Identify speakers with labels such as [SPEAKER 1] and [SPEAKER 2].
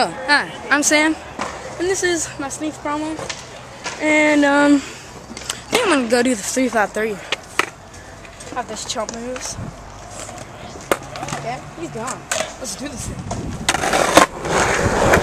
[SPEAKER 1] Oh, hi, I'm Sam, and this is my Sneef promo. And, um, I think I'm gonna go do the 353. Have this chump moves. Okay, he's gone. Let's do this thing.